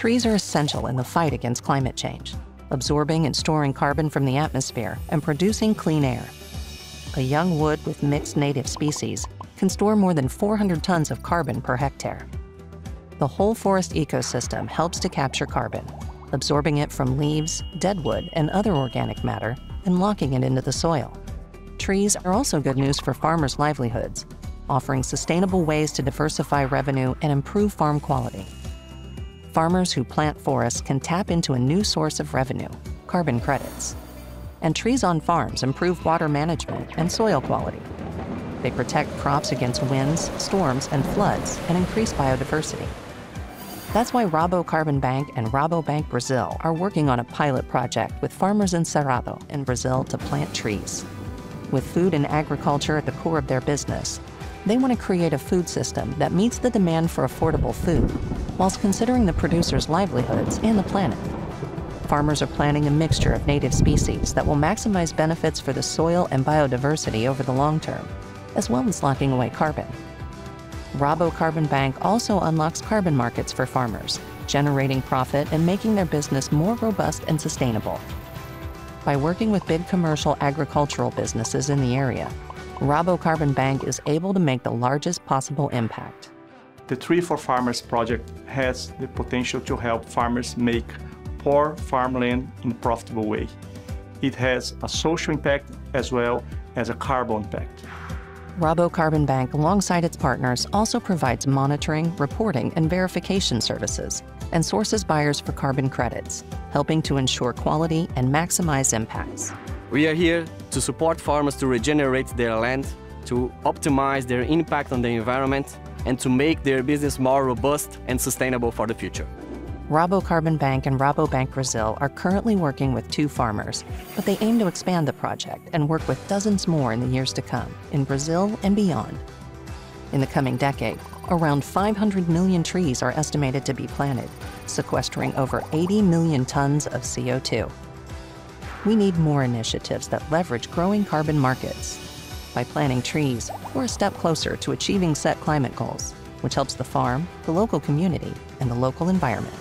Trees are essential in the fight against climate change, absorbing and storing carbon from the atmosphere and producing clean air. A young wood with mixed native species can store more than 400 tons of carbon per hectare. The whole forest ecosystem helps to capture carbon, absorbing it from leaves, deadwood, and other organic matter, and locking it into the soil. Trees are also good news for farmers' livelihoods, offering sustainable ways to diversify revenue and improve farm quality farmers who plant forests can tap into a new source of revenue, carbon credits. And trees on farms improve water management and soil quality. They protect crops against winds, storms, and floods and increase biodiversity. That's why Rabo Carbon Bank and Rabobank Brazil are working on a pilot project with farmers in Cerrado in Brazil to plant trees. With food and agriculture at the core of their business, they want to create a food system that meets the demand for affordable food whilst considering the producer's livelihoods and the planet. Farmers are planting a mixture of native species that will maximize benefits for the soil and biodiversity over the long term, as well as locking away carbon. Rabo Carbon Bank also unlocks carbon markets for farmers, generating profit and making their business more robust and sustainable. By working with big commercial agricultural businesses in the area, Rabo Carbon Bank is able to make the largest possible impact. The Tree for Farmers project has the potential to help farmers make poor farmland in a profitable way. It has a social impact as well as a carbon impact. Rabo Carbon Bank, alongside its partners, also provides monitoring, reporting, and verification services and sources buyers for carbon credits, helping to ensure quality and maximize impacts. We are here to support farmers to regenerate their land, to optimize their impact on the environment, and to make their business more robust and sustainable for the future. Rabo Carbon Bank and Rabobank Brazil are currently working with two farmers, but they aim to expand the project and work with dozens more in the years to come, in Brazil and beyond. In the coming decade, around 500 million trees are estimated to be planted, sequestering over 80 million tons of CO2. We need more initiatives that leverage growing carbon markets by planting trees, we're a step closer to achieving set climate goals, which helps the farm, the local community, and the local environment.